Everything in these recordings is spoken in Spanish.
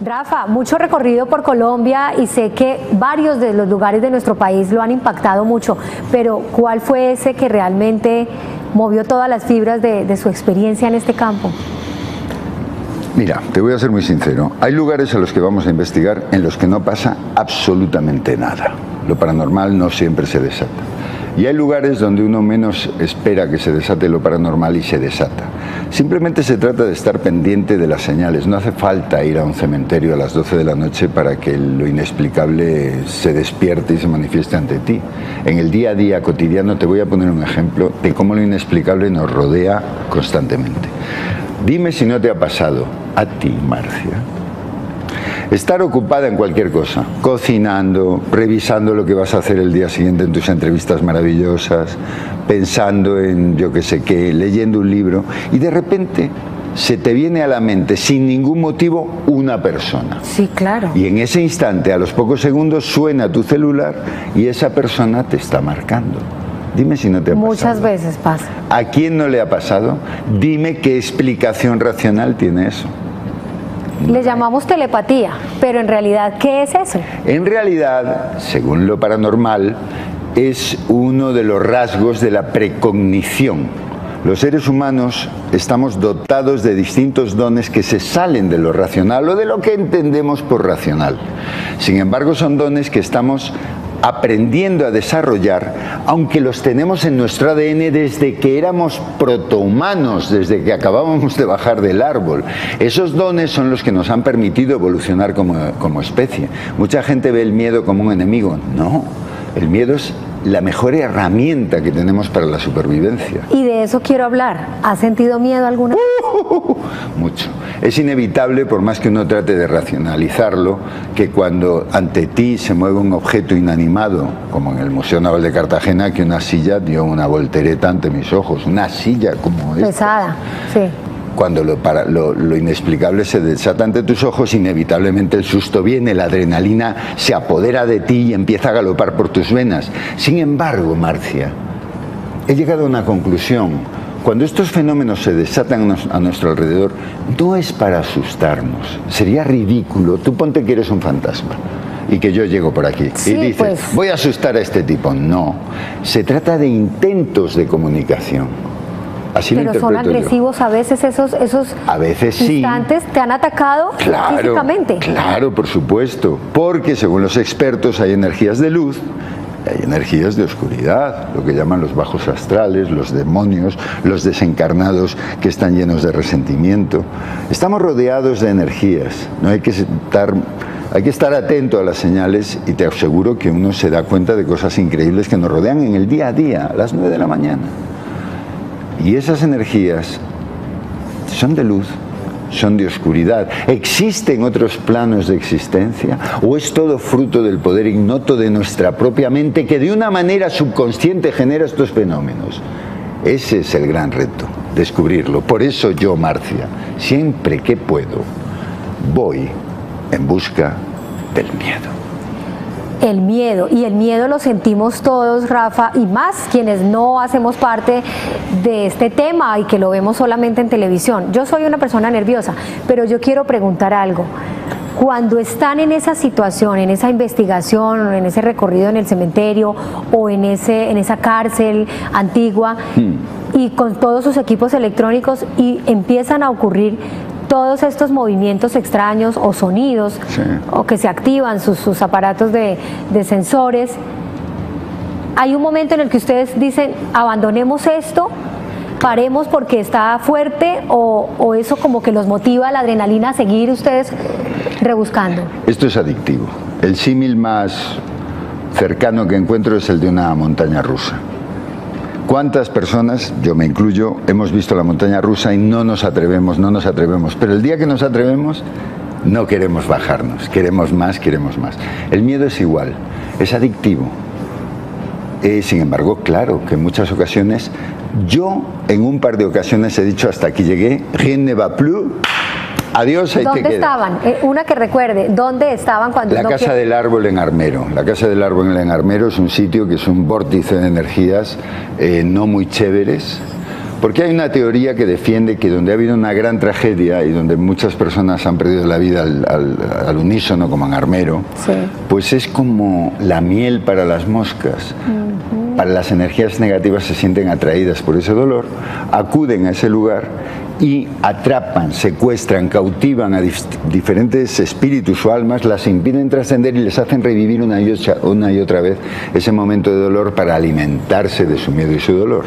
Rafa, mucho recorrido por Colombia y sé que varios de los lugares de nuestro país lo han impactado mucho, pero ¿cuál fue ese que realmente movió todas las fibras de, su experiencia en este campo? Mira, te voy a ser muy sincero. Hay lugares a los que vamos a investigar en los que no pasa absolutamente nada. Lo paranormal no siempre se desata. Y hay lugares donde uno menos espera que se desate lo paranormal y se desata. Simplemente se trata de estar pendiente de las señales. No hace falta ir a un cementerio a las 12 de la noche para que lo inexplicable se despierte y se manifieste ante ti. En el día a día cotidiano te voy a poner un ejemplo de cómo lo inexplicable nos rodea constantemente. Dime si no te ha pasado a ti, Marcia Estar ocupada en cualquier cosa, cocinando, revisando lo que vas a hacer el día siguiente en tus entrevistas maravillosas, pensando en yo qué sé qué, leyendo un libro y de repente se te viene a la mente sin ningún motivo una persona. Sí, claro. Y en ese instante, a los pocos segundos, suena tu celular y esa persona te está marcando. Dime si no te ha pasado. Muchas veces pasa. ¿A quién no le ha pasado? Dime qué explicación racional tiene eso. Le llamamos telepatía, pero en realidad, ¿qué es eso? En realidad, según lo paranormal, es uno de los rasgos de la precognición. Los seres humanos estamos dotados de distintos dones que se salen de lo racional o de lo que entendemos por racional. Sin embargo, son dones que estamos aprendiendo a desarrollar, aunque los tenemos en nuestro ADN desde que éramos protohumanos, desde que acabábamos de bajar del árbol. Esos dones son los que nos han permitido evolucionar como, como especie. Mucha gente ve el miedo como un enemigo. No, el miedo es la mejor herramienta que tenemos para la supervivencia. Y de eso quiero hablar. ¿Ha sentido miedo alguna vez? Uh, mucho. Es inevitable, por más que uno trate de racionalizarlo, que cuando ante ti se mueve un objeto inanimado, como en el Museo Naval de Cartagena, que una silla dio una voltereta ante mis ojos, una silla como esta. Pesada, sí cuando lo, lo, inexplicable se desata ante tus ojos, inevitablemente el susto viene, la adrenalina se apodera de ti y empieza a galopar por tus venas. Sin embargo, Marcia, he llegado a una conclusión. Cuando estos fenómenos se desatan a nuestro alrededor, no es para asustarnos. Sería ridículo. Tú ponte que eres un fantasma y que yo llego por aquí y dices, pues. voy a asustar a este tipo. No, se trata de intentos de comunicación pero son agresivos a veces esos, esos a veces instantes, te han atacado físicamente. Claro, por supuesto, porque según los expertos hay energías de luz hay energías de oscuridad, lo que llaman los bajos astrales, los demonios, los desencarnados que están llenos de resentimiento. Estamos rodeados de energías, no hay que estar hay que estar atento a las señales y te aseguro que uno se da cuenta de cosas increíbles que nos rodean en el día a día, a las 9 de la mañana. Y esas energías son de luz, son de oscuridad. ¿Existen otros planos de existencia? ¿O es todo fruto del poder ignoto de nuestra propia mente que de una manera subconsciente genera estos fenómenos? Ese es el gran reto, descubrirlo. Por eso yo, Marcia, siempre que puedo, voy en busca del miedo el miedo. Y el miedo lo sentimos todos, Rafa, y más quienes no hacemos parte de este tema y que lo vemos solamente en televisión. Yo soy una persona nerviosa, pero yo quiero preguntar algo. Cuando están en esa situación, en esa investigación, en ese recorrido en el cementerio o en, ese, en esa cárcel antigua, hmm. y con todos sus equipos electrónicos y empiezan a ocurrir todos estos movimientos extraños o sonidos o que se activan sus, aparatos de, sensores. Hay un momento en el que ustedes dicen, abandonemos esto, paremos porque está fuerte o, o eso como que los motiva la adrenalina a seguir ustedes rebuscando. Esto es adictivo. El símil más cercano que encuentro es el de una montaña rusa. ¿Cuántas personas, yo me incluyo, hemos visto la montaña rusa y no nos atrevemos, no nos atrevemos? Pero el día que nos atrevemos, no queremos bajarnos, queremos más, queremos más. El miedo es igual, es adictivo. Eh, sin embargo, claro que en muchas ocasiones, yo en un par de ocasiones he dicho hasta aquí llegué, rien ne va plus, Adiós, ahí ¿Dónde estaban? Eh, una que recuerde, ¿dónde estaban cuando La Casa del Árbol en Armero. La Casa del Árbol en Armero es un sitio que es un vórtice de energías eh, no muy chéveres, Porque hay una teoría que defiende que donde ha habido una gran tragedia y donde muchas personas han perdido la vida al, unísono, como en Armero, pues es como la miel para las moscas. Para las energías negativas se sienten atraídas por ese dolor, acuden a ese lugar y atrapan, secuestran, cautivan a diferentes espíritus o almas, las impiden trascender y les hacen revivir una y, otra, vez ese momento de dolor para alimentarse de su miedo y su dolor.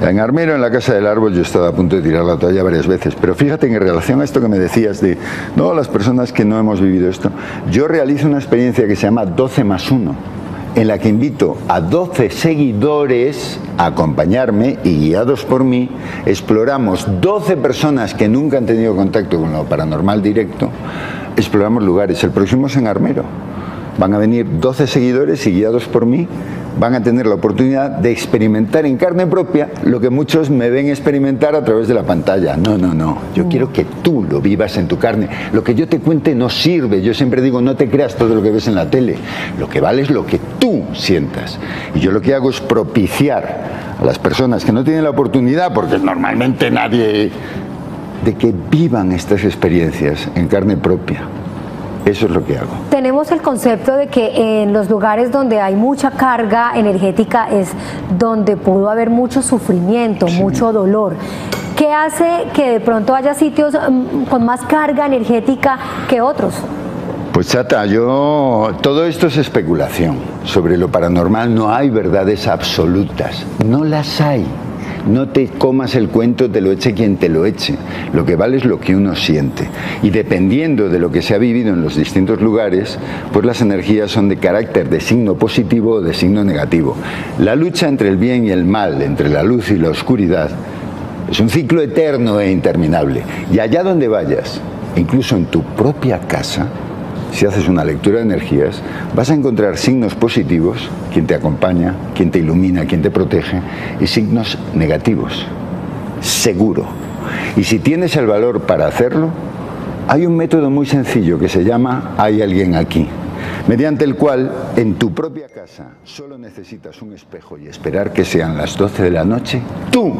En Armero, en la Casa del Árbol, yo he estado a punto de tirar la toalla varias veces, pero fíjate en relación a esto que me decías de, no, las personas que no hemos vivido esto, yo realizo una experiencia que se llama 12 más 1 en la que invito a 12 seguidores a acompañarme y guiados por mí, exploramos 12 personas que nunca han tenido contacto con lo paranormal directo, exploramos lugares. El próximo es en Armero. Van a venir 12 seguidores y guiados por mí van a tener la oportunidad de experimentar en carne propia lo que muchos me ven experimentar a través de la pantalla. No, no, no. Yo mm. quiero que tú lo vivas en tu carne. Lo que yo te cuente no sirve. Yo siempre digo, no te creas todo lo que ves en la tele. Lo que vale es lo que tú sientas. Y yo lo que hago es propiciar a las personas que no tienen la oportunidad, porque normalmente nadie, de que vivan estas experiencias en carne propia. Eso es lo que hago. Tenemos el concepto de que en los lugares donde hay mucha carga energética es donde pudo haber mucho sufrimiento, mucho dolor. ¿Qué hace que de pronto haya sitios mm, con más carga energética que otros? Pues chata, yo todo esto es especulación. Sobre lo paranormal no hay verdades absolutas, no las hay. No te comas el cuento, te lo eche quien te lo eche. Lo que vale es lo que uno siente. Y dependiendo de lo que se ha vivido en los distintos lugares, pues las energías son de carácter de signo positivo o de signo negativo. La lucha entre el bien y el mal, entre la luz y la oscuridad, es un ciclo eterno e interminable. Y allá donde vayas, incluso en tu propia casa, si haces una lectura de energías, vas a encontrar signos positivos, quien te acompaña, quien te ilumina, quien te protege, y signos negativos, seguro. Y si tienes el valor para hacerlo, hay un método muy sencillo que se llama Hay alguien aquí, mediante el cual en tu propia casa solo necesitas un espejo y esperar que sean las 12 de la noche, tú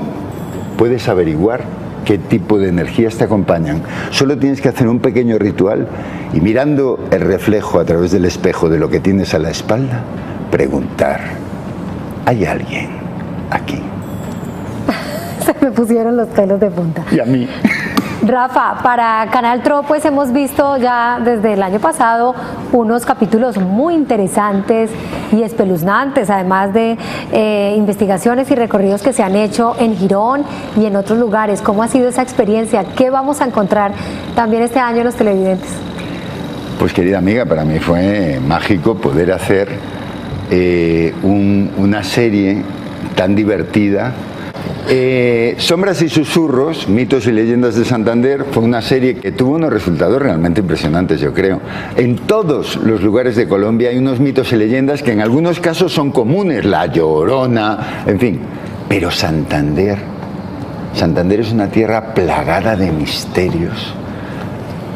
puedes averiguar qué tipo de energías te acompañan. Solo tienes que hacer un pequeño ritual y mirando el reflejo a través del espejo de lo que tienes a la espalda, preguntar, ¿hay alguien aquí? Se me pusieron los pelos de punta. Y a mí. Rafa, para Canal Tro pues hemos visto ya desde el año pasado unos capítulos muy interesantes y espeluznantes, además de eh, investigaciones y recorridos que se han hecho en Girón y en otros lugares. ¿Cómo ha sido esa experiencia? ¿Qué vamos a encontrar también este año en los televidentes? Pues querida amiga, para mí fue mágico poder hacer eh, una serie tan divertida eh, Sombras y susurros, mitos y leyendas de Santander, fue una serie que tuvo unos resultados realmente impresionantes, yo creo. En todos los lugares de Colombia hay unos mitos y leyendas que en algunos casos son comunes, la llorona, en fin. Pero Santander, Santander es una tierra plagada de misterios,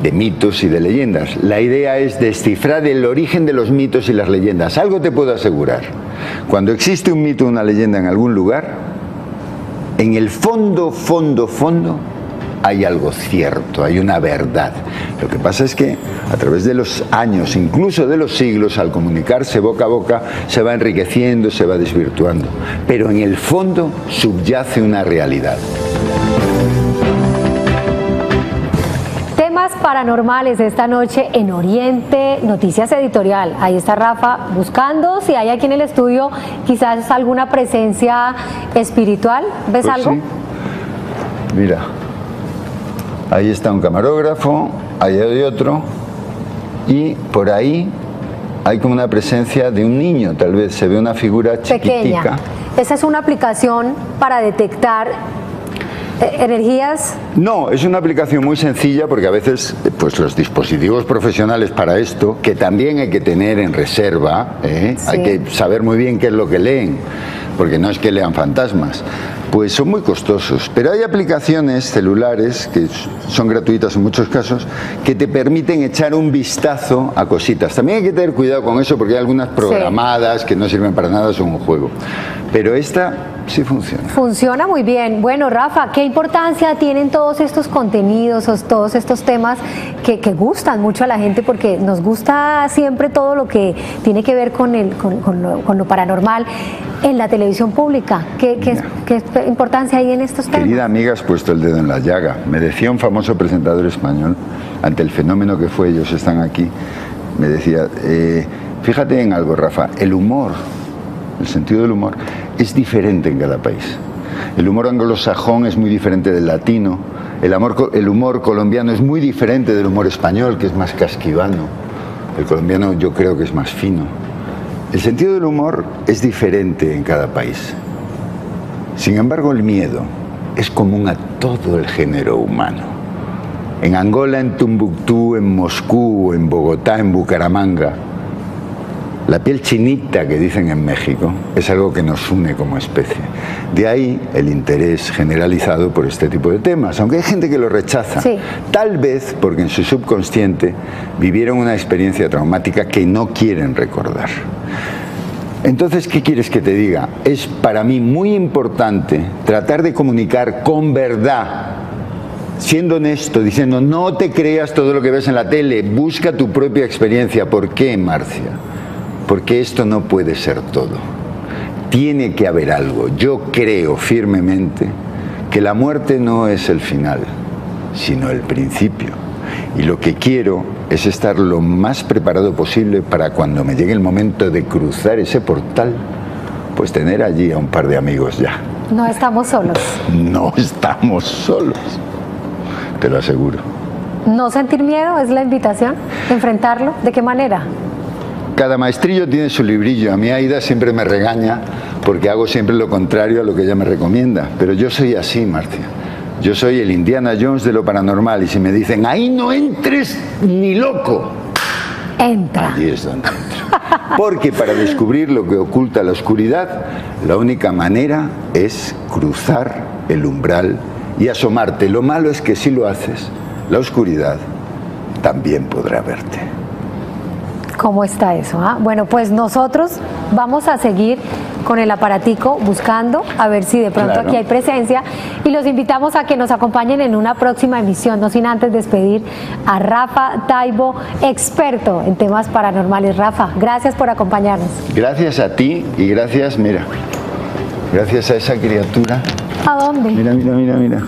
de mitos y de leyendas. La idea es descifrar el origen de los mitos y las leyendas. Algo te puedo asegurar. Cuando existe un mito o una leyenda en algún lugar, en el fondo, fondo, fondo, hay algo cierto, hay una verdad. Lo que pasa es que a través de los años, incluso de los siglos, al comunicarse boca a boca, se va enriqueciendo, se va desvirtuando. Pero en el fondo subyace una realidad. Paranormales esta noche en Oriente Noticias Editorial. Ahí está Rafa buscando si hay aquí en el estudio quizás alguna presencia espiritual. ¿Ves pues algo? Mira, ahí está un camarógrafo, ahí hay otro y por ahí hay como una presencia de un niño, tal vez se ve una figura chiquitica. Esa es una aplicación para detectar ¿Energías? No, es una aplicación muy sencilla porque a veces pues los dispositivos profesionales para esto, que también hay que tener en reserva, ¿eh? hay que saber muy bien qué es lo que leen, porque no es que lean fantasmas, pues son muy costosos. Pero hay aplicaciones celulares que son gratuitas en muchos casos que te permiten echar un vistazo a cositas. También hay que tener cuidado con eso porque hay algunas programadas que no sirven para nada, son un juego. Pero esta sí funciona. Funciona muy bien. Bueno, Rafa, ¿qué importancia tienen todos estos contenidos, todos estos temas que, gustan mucho a la gente? Porque nos gusta siempre todo lo que tiene que ver con, el, con, lo, paranormal en la televisión pública. ¿Qué, qué, importancia hay en estos temas? Querida amiga, has puesto el dedo en la llaga. Me decía un famoso presentador español, ante el fenómeno que fue, ellos están aquí, me decía, eh, fíjate en algo, Rafa, el humor el sentido del humor, es diferente en cada país. El humor anglosajón es muy diferente del latino, el, humor colombiano es muy diferente del humor español, que es más casquivano. El colombiano yo creo que es más fino. El sentido del humor es diferente en cada país. Sin embargo, el miedo es común a todo el género humano. En Angola, en Tumbuctú, en Moscú, en Bogotá, en Bucaramanga, la piel chinita que dicen en México es algo que nos une como especie. De ahí el interés generalizado por este tipo de temas, aunque hay gente que lo rechaza, tal vez porque en su subconsciente vivieron una experiencia traumática que no quieren recordar. Entonces, ¿qué quieres que te diga? Es para mí muy importante tratar de comunicar con verdad siendo honesto, diciendo, no te creas todo lo que ves en la tele, busca tu propia experiencia. ¿Por qué, Marcia? Porque esto no puede ser todo. Tiene que haber algo. Yo creo firmemente que la muerte no es el final, sino el principio. Y lo que quiero es estar lo más preparado posible para cuando me llegue el momento de cruzar ese portal, pues tener allí a un par de amigos ya. No estamos solos. No estamos solos, te lo aseguro. ¿No sentir miedo es la invitación? ¿Enfrentarlo? ¿De qué manera? Cada maestrillo tiene su librillo. A mí Aida siempre me regaña porque hago siempre lo contrario a lo que ella me recomienda. Pero yo soy así, Marcia. Yo soy el Indiana Jones de lo paranormal. Y si me dicen, ahí no entres ni loco. Entra. Allí es donde entro. Porque para descubrir lo que oculta la oscuridad, la única manera es cruzar el umbral y asomarte. Lo malo es que si lo haces, la oscuridad también podrá verte. ¿Cómo está eso? Ah? Bueno, pues nosotros vamos a seguir con el aparatico buscando a ver si de pronto aquí hay presencia y los invitamos a que nos acompañen en una próxima emisión, no sin antes despedir a Rafa Taibo, experto en temas paranormales. Rafa, gracias por acompañarnos. Gracias a ti y gracias, mira, gracias a esa criatura. ¿A dónde? Mira, mira, mira, mira.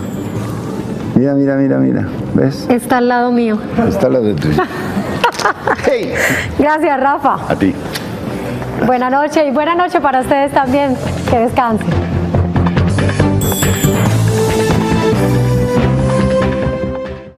Mira, mira, mira, mira. ¿Ves? Está al lado mío. Está al lado tuyo. Gracias, Rafa. A ti. Buenas noches y buena noche para ustedes también. Que descansen.